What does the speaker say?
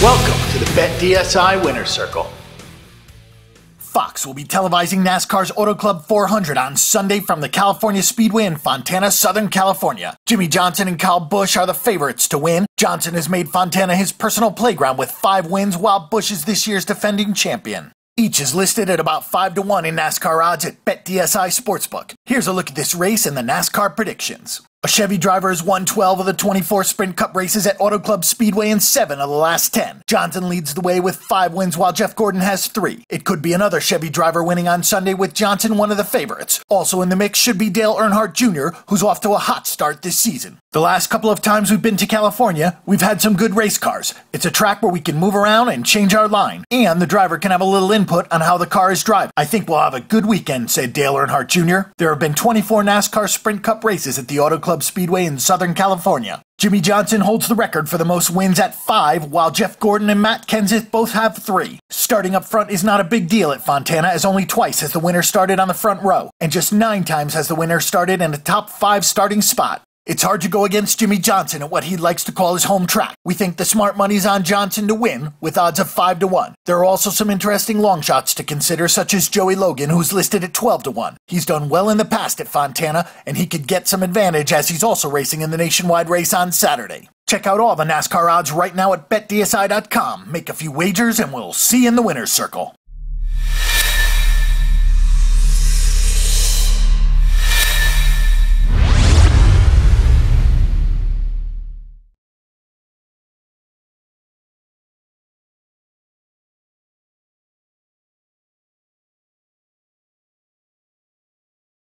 the BetDSI Winner Circle. Fox will be televising NASCAR's Auto Club 400 on Sunday from the California Speedway in Fontana, Southern California. Jimmie Johnson and Kyle Busch are the favorites to win. Johnson has made Fontana his personal playground with five wins, while Busch is this year's defending champion. Each is listed at about 5 to 1 in NASCAR odds at BetDSI Sportsbook. Here's a look at this race and the NASCAR predictions. Chevy driver has won 12 of the 24 Sprint Cup races at Auto Club Speedway and 7 of the last 10. Johnson leads the way with 5 wins while Jeff Gordon has 3. It could be another Chevy driver winning on Sunday with Johnson one of the favorites. Also in the mix should be Dale Earnhardt Jr., who's off to a hot start this season. The last couple of times we've been to California, we've had some good race cars. It's a track where we can move around and change our line, and the driver can have a little input on how the car is driving. I think we'll have a good weekend, said Dale Earnhardt Jr. There have been 24 NASCAR Sprint Cup races at the Auto Club Speedway in Southern California. Jimmie Johnson holds the record for the most wins at five, while Jeff Gordon and Matt Kenseth both have three. Starting up front is not a big deal at Fontana, as only twice has the winner started on the front row, and just nine times has the winner started in a top five starting spot. It's hard to go against Jimmie Johnson at what he likes to call his home track. We think the smart money's on Johnson to win, with odds of 5 to 1. There are also some interesting long shots to consider, such as Joey Logano, who's listed at 12 to 1. He's done well in the past at Fontana, and he could get some advantage as he's also racing in the nationwide race on Saturday. Check out all the NASCAR odds right now at betdsi.com. Make a few wagers, and we'll see you in the winner's circle.